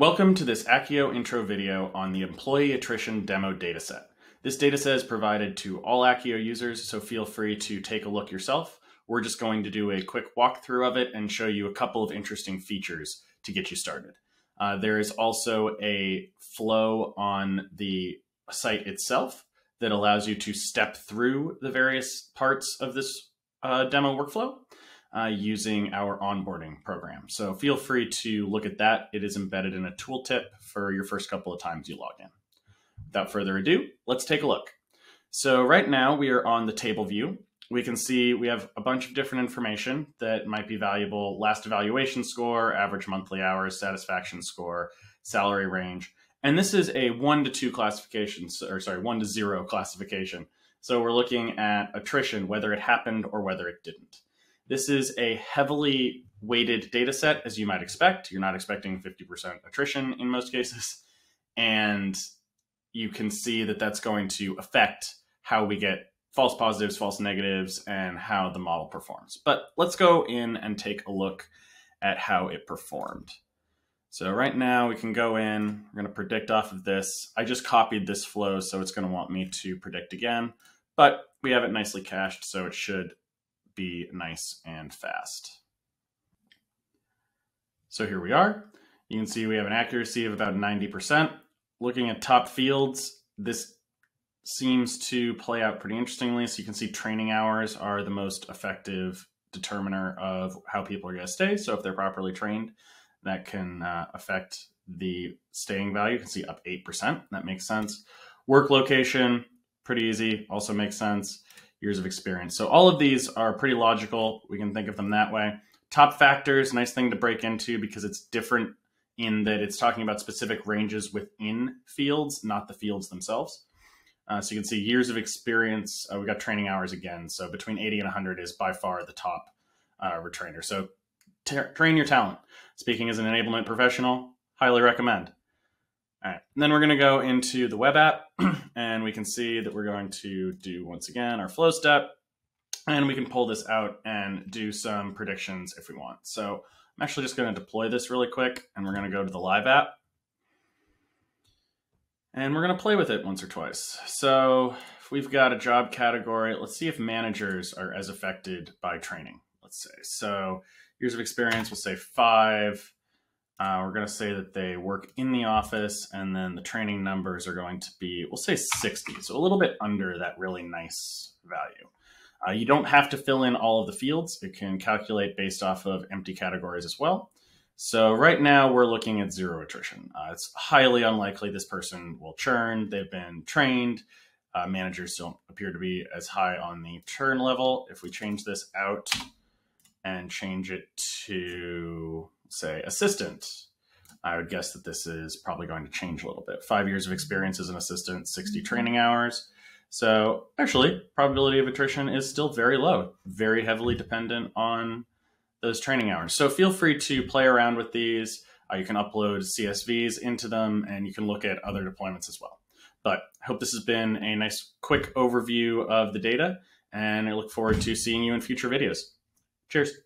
Welcome to this Akkio intro video on the employee attrition demo dataset. This dataset is provided to all Akkio users, so feel free to take a look yourself. We're just going to do a quick walkthrough of it and show you a couple of interesting features to get you started. Uh, there is also a flow on the site itself that allows you to step through the various parts of this uh, demo workflow uh, using our onboarding program. So feel free to look at that. It is embedded in a tooltip for your first couple of times you log in. Without further ado, let's take a look. So right now we are on the table view. We can see we have a bunch of different information that might be valuable. Last evaluation score, average monthly hours, satisfaction score, salary range. And this is a one to two classification, or sorry, one to zero classification. So we're looking at attrition, whether it happened or whether it didn't. This is a heavily weighted data set, as you might expect. You're not expecting 50% attrition in most cases. And you can see that that's going to affect how we get false positives, false negatives, and how the model performs. But let's go in and take a look at how it performed. So right now we can go in, we're gonna predict off of this. I just copied this flow, so it's gonna want me to predict again, but we have it nicely cached, so it should be nice and fast. So here we are. You can see we have an accuracy of about 90%. Looking at top fields, this seems to play out pretty interestingly. So you can see training hours are the most effective determiner of how people are going to stay. So if they're properly trained, that can uh, affect the staying value. You can see up 8%. That makes sense. Work location, pretty easy, also makes sense years of experience. So all of these are pretty logical. We can think of them that way. Top factors, nice thing to break into because it's different in that it's talking about specific ranges within fields, not the fields themselves. Uh, so you can see years of experience. Uh, we got training hours again. So between 80 and 100 is by far the top uh, retrainer. So train your talent. Speaking as an enablement professional, highly recommend. All right, and then we're going to go into the web app and we can see that we're going to do once again our flow step and we can pull this out and do some predictions if we want. So I'm actually just going to deploy this really quick and we're going to go to the live app and we're going to play with it once or twice. So if we've got a job category, let's see if managers are as affected by training, let's say. So years of experience, we'll say five. Uh, we're going to say that they work in the office, and then the training numbers are going to be, we'll say 60, so a little bit under that really nice value. Uh, you don't have to fill in all of the fields. It can calculate based off of empty categories as well. So right now we're looking at zero attrition. Uh, it's highly unlikely this person will churn. They've been trained. Uh, managers don't appear to be as high on the churn level. If we change this out and change it to say assistant, I would guess that this is probably going to change a little bit. Five years of experience as an assistant, 60 mm-hmm. training hours. So actually, probability of attrition is still very low, very heavily dependent on those training hours. So feel free to play around with these. Uh, you can upload CSVs into them and you can look at other deployments as well. But I hope this has been a nice quick overview of the data and I look forward to seeing you in future videos. Cheers.